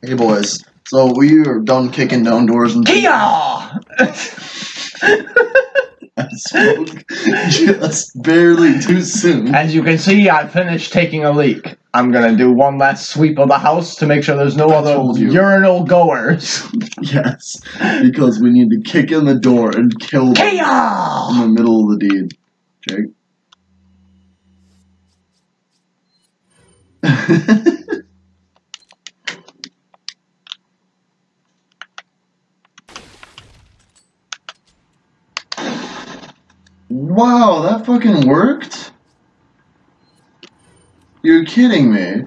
Hey boys, so we are done kicking down doors and! I spoke just barely too soon. As you can see, I finished taking a leak. I'm gonna do one last sweep of the house to make sure there's no I other urinal goers. Yes, because we need to kick in the door and kill them in the middle of the deed. Jake. wow, that fucking worked? You're kidding me.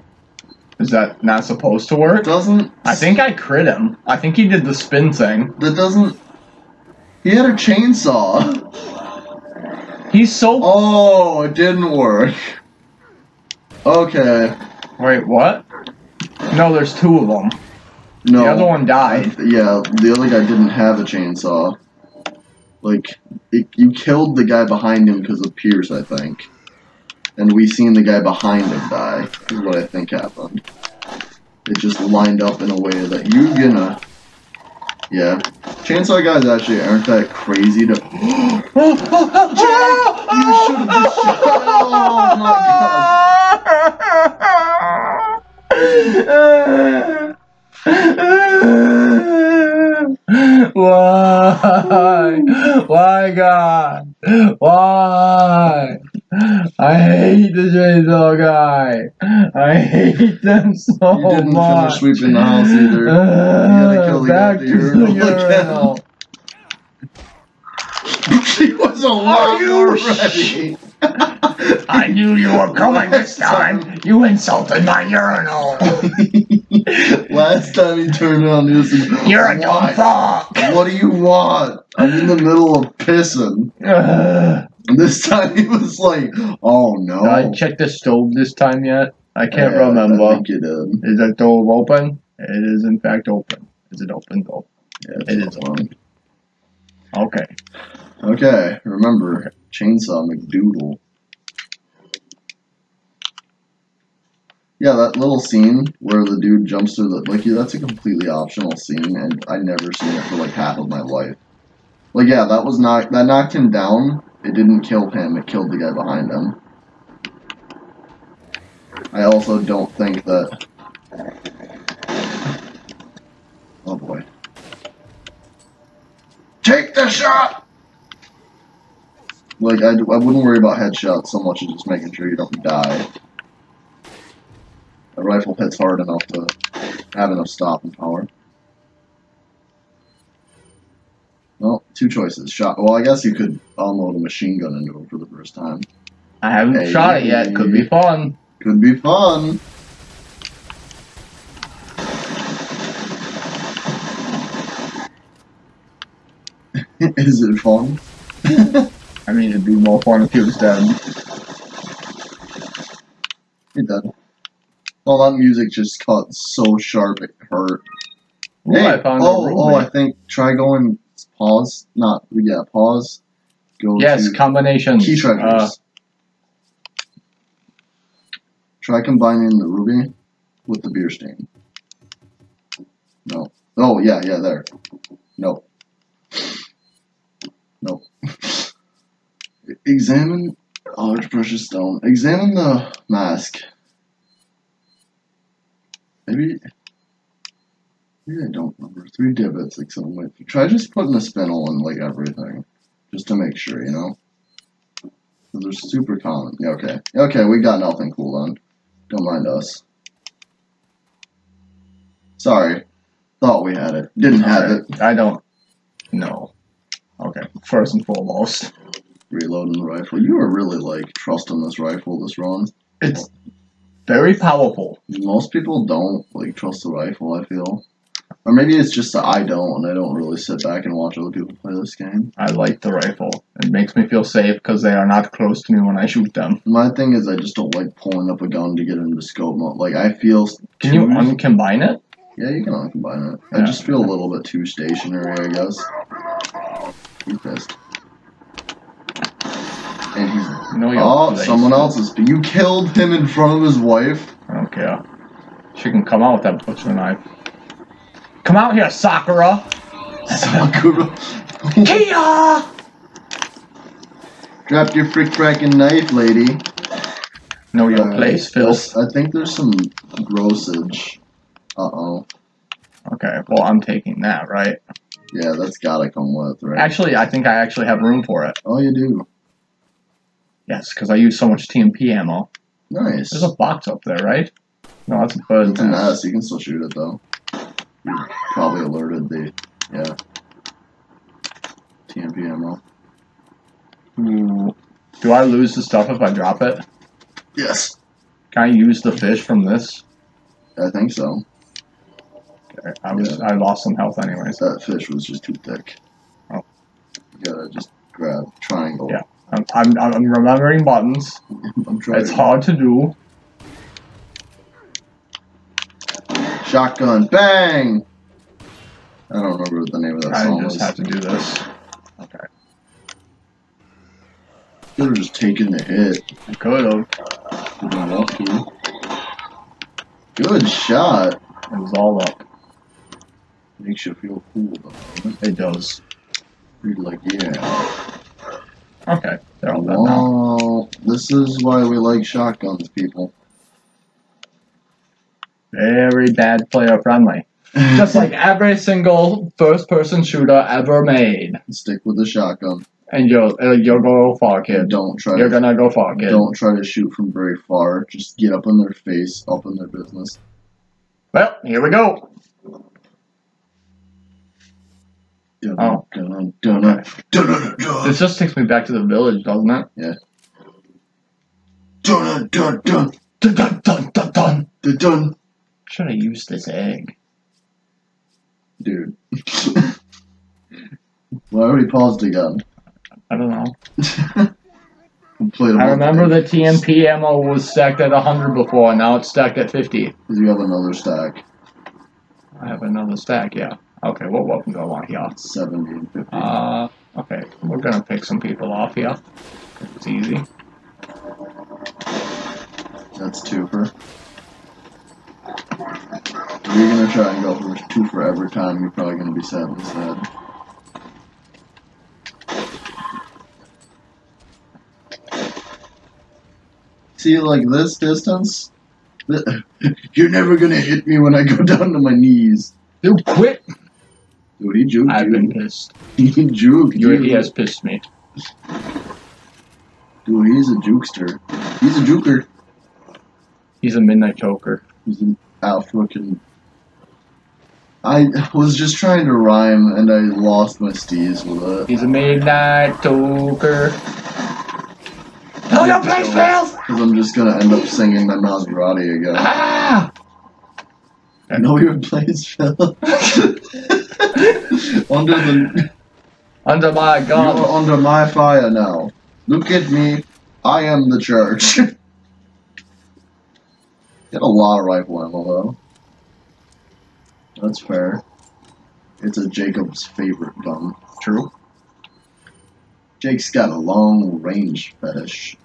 Is that not supposed to work? Doesn't I think I crit him. I think he did the spin thing. that doesn't He had a chainsaw. He's so. Oh, it didn't work. Okay. Wait, what? No, there's two of them. No. The other one died. Yeah, the other guy didn't have a chainsaw. Like, it, you killed the guy behind him because of Pierce, I think. And we seen the guy behind him die, is what I think happened. It just lined up in a way that you gonna. Yeah. Chainsaw guys actually aren't that crazy to. Oh, You should have just shot. Oh my Why? Why, God? Why? I hate the chainsaw guy. I hate them so much. You didn't much. finish sweeping the house either. gotta uh, kill the guy back the urinal she was a lot you more ready. I knew you were coming this time. You insulted my urinal. Last time he turned around, he was like, You're a dumb "What? fuck. What do you want? I'm in the middle of pissing. And this time he was like, oh no. Did I check the stove this time yet? I can't Yeah, remember. I think you did. Is that door open? It is in fact open. Is it open though? Yeah, It is open. Okay. Okay, remember, Chainsaw McDoodle. Yeah, that little scene where the dude jumps through the like, yeah, that's a completely optional scene, and I never seen it for like half of my life. Like, yeah, that was not that knocked him down. It didn't kill him. It killed the guy behind him. I also don't think that. Oh boy. Take the shot. Like I, I wouldn't worry about headshots so much as just making sure you don't die. A rifle hits hard enough to have enough stopping power. Well, two choices. Shot. Well, I guess you could unload a machine gun into it for the first time. I haven't Hey. shot it yet. Could be fun. Could be fun. Is it fun? I mean, it'd be more fun if he was dead. It did. Well, that music just cut so sharp it hurt. Ooh, Hey, I oh, oh, I think try going pause. Not yeah, pause. Go Yes, to combinations. key treasures. Uh, try combining the ruby with the Beerstein. No. Oh yeah, yeah, there. No. No. Examine large precious stone. Examine the mask. Maybe. Maybe I don't remember. Three divots, like something like. Try just putting a spindle in like everything, just to make sure, you know. they're super common. Yeah, okay. Okay, we got nothing cool then. Don't mind us. Sorry. Thought we had it. Didn't have it. I don't know. Okay, first and foremost, Reloading the rifle. You are really like trusting this rifle this run. it's very powerful. Most people don't like trust the rifle, I feel. Or maybe it's just that I don't and I don't really sit back and watch other people play this game. I like the rifle. It makes me feel safe because they are not close to me when I shoot them. My thing is I just don't like pulling up a gun to get into scope mode. Like I feel Can you uncombine it? Yeah, you can uncombine it. I just feel a little bit too stationary, I guess. You pissed. And he's No, you're Oh, someone else's. You killed him in front of his wife. I don't care. She can come out with that butcher knife. Come out here, Sakura. Sakura. Kia! Drop your frick knife, lady. Know your Uh, place, Phil. I think there's some grossage. Uh oh. Okay, well, I'm taking that, right? Yeah, that's gotta come with, right? Actually, I think I actually have room for it. oh, you do. Yes, because I use so much TMP ammo. Nice. There's a box up there, right? No, that's a bird It's an. S. You can still shoot it though. You probably alerted the yeah. TMP ammo. Ooh. Do I lose the stuff if I drop it? Yes, Can I use the fish from this? I think so. Okay, I was I lost some health anyways. That fish was just too thick. Oh. You gotta just grab triangle. Yeah. I'm, I'm, I'm remembering buttons. I'm trying. It's hard to do. Shotgun, bang! I don't remember what the name of that I song just was. have to do this. Okay. Could have just taken the hit. I could have. Didn't want to. Good shot. It was all up. Makes you feel cool though. It does. You're like, yeah. Okay. They're all dead now. Well, this is why we like shotguns, people. Very bad player friendly. Just like every single first person shooter ever made. stick with the shotgun. And you'll, uh, you'll go far, kid. don't try You're to gonna go far, kid. don't try to shoot from very far. Just get up in their face, up in their business. Well, here we go. Dun, Oh. dun, dun, dun, dun, dun, dun, This just takes me back to the village, doesn't it? dun, dun, dun, Dun dun dun dun dun. dun, dun. Should have used this egg. Dude. well, I already paused again. I don't know. I remember the TMP ammo was stacked at 100 before, and now it's stacked at 50. Because you have another stack. I have another stack, yeah. Okay, what weapon do I want here? 70 and 50. Uh, okay, we're gonna pick some people off here. It's easy. That's two for. If you're gonna try and go for two for every time, you're probably gonna be sad instead. See, like this distance, you're never gonna hit me when I go down to my knees. Dude, quit! Dude, he juked I've you. been pissed. He juked You, he has pissed me. Dude, he's a jukester. He's a juker. He's a midnight choker. He's an African. I was just trying to rhyme and I lost my steez with it. He's a midnight choker. Know your place, Phil! Because I'm just gonna end up singing my Maserati again. Ah! I know your place, Phil. under the, Under my you're under my fire now. Look at me. I am the church. Get a lot of rifle ammo though. That's fair. It's a Jacob's favorite gun. True. Jake's got a long range fetish.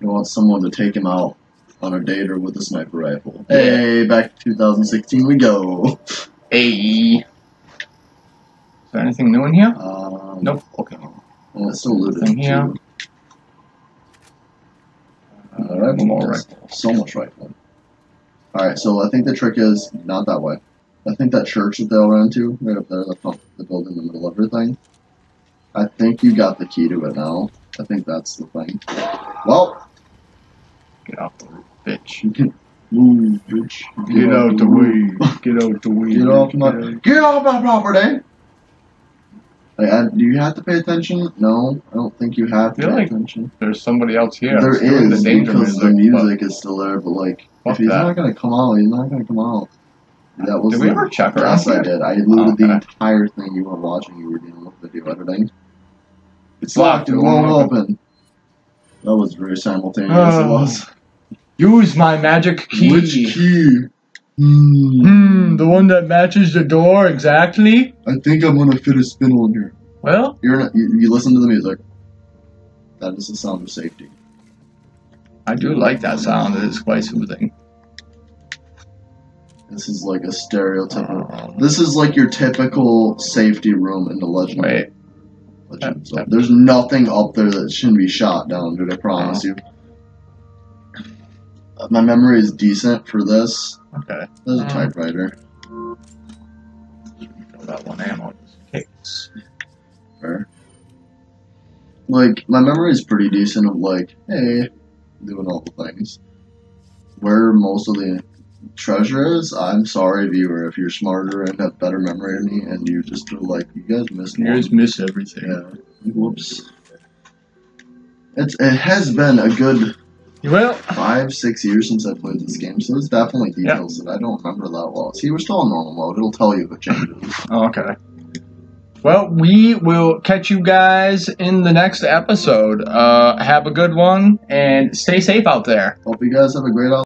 He wants someone to take him out on a date or with a sniper rifle. Hey, back to 2016 we go. Hey. Is there anything new in here? Um, Nope. Okay. And it's still looted here. too. Rifle more balls. rifles. So much rifle. Alright, so I think the trick is not that way. I think that church that they'll run into, right up there, the pump, the building in the middle of everything. I think you got the key to it now. I think that's the thing. Well, Get off the roof, bitch. move, bitch. Get out the way. Get out the way. Get off my get off my property. Like, I, do you have to pay attention? No, I don't think you have to pay like attention. There's somebody else here. There is the danger because music. the music is still there, but like if he's that. not gonna come out, he's not gonna come out. That was Did we the- ever check around Yes, I did. I looted the Okay. entire thing you were watching. You were dealing with video editing. It's Locked. It won't won't open. That was very simultaneous. Oh. it uh, was. Use my magic key. Which key? Hmm. Hmm, the one that matches the door exactly? I think I'm gonna fit a spindle in here. Well, You're not, you, you listen to the music. That is the sound of safety. I do like that sound. It is quite soothing. This is like a stereotypical. Um, This is like your typical safety room in the Legend. wait. Legend. There's nothing up there that shouldn't be shot down, dude. I promise you. My memory is decent for this. Okay. There's a typewriter. Fill that one ammo just in case. Fair. Like my memory is pretty decent of like, hey, doing all the things. Where most of the treasure is, I'm sorry, viewer, if you're smarter and have better memory than me, and you just are like, you guys missed You one. guys miss everything. Yeah. Whoops. It's it has been a good Well, five, six years since I played this game, so there's definitely details that I don't remember that well. See, we're still in normal mode. It'll tell you the changes. oh, okay. Well, we will catch you guys in the next episode. Uh, have a good one and stay safe out there. Hope you guys have a great